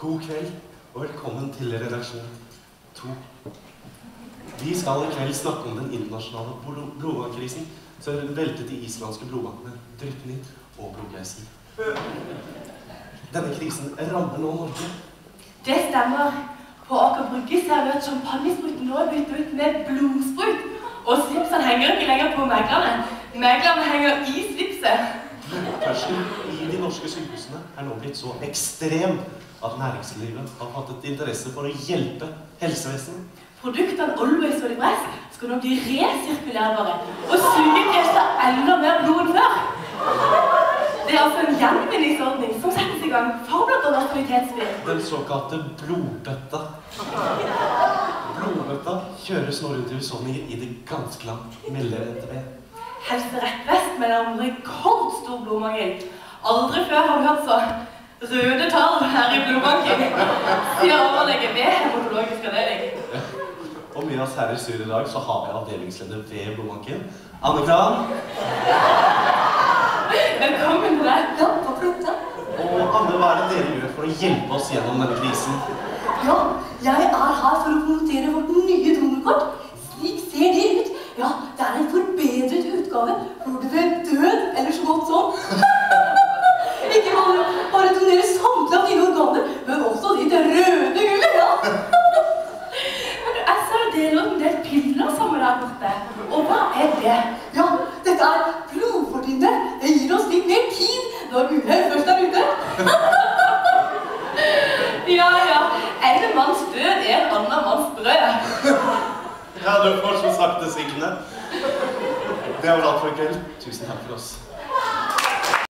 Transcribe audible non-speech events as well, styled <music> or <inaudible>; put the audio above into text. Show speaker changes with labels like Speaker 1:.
Speaker 1: God kveld, og velkommen til redaksjon 2. Vi skal i kveld snakke om den internasjonale blodvannkrisen som veltet de islandske blodbankene Drypni og Blodgeisi. Denne krisen rammer nå Norge.
Speaker 2: Det stemmer. På Aker Brygge servert champagnespruten nå er byttet ut med blodsprut. Og slipsene henger ikke lenger på meglerne. Meglerne henger i slipset.
Speaker 1: Blodtørsten i de norske sykehusene er nå blitt så ekstrem at næringslivet har hatt et interesse for å hjelpe helsevesenet.
Speaker 2: Produktene Always og Libress skal nå bli resirkulerbare og suge seg enda mer blod enn før. Det er altså en gjenvinningsordning som settes i gang for bl.a. aktivitetsbil.
Speaker 1: Den såkalte blodbøtta. Blodbøtta kjøres nå rundt i husholdninger i det ganske land, melder NTB.
Speaker 2: Helse Rett Vest melder om rekordstor blodmangel. Aldri før har vi hatt så røde tall her i blodbanken, sier overlege ved hematologisk avdeling.
Speaker 1: Og med oss her i studio i dag så har vi avdelingsleder ved blodbanken, Anne Kran.
Speaker 2: Velkommen til deg.
Speaker 3: Ja, takk for dette.
Speaker 1: Og Anne, hva er det dere gjør for å hjelpe oss gjennom denne krisen?
Speaker 3: Ja, jeg er her for å promotere vårt bare, returnere samtlige av dine organer, men også ditt røde gullet, ja.
Speaker 2: Men du, jeg ser det lå en del piller sammen der borte. Og hva er det?
Speaker 3: Ja, dette er blodfortynner. Det gir oss litt mer tid når uhell først er ute. <laughs>
Speaker 2: Ja, ja. En manns død er en annen manns brød.
Speaker 1: Ja, du får så sagt det, Signe. Det var alt for i kveld. Tusen takk for oss.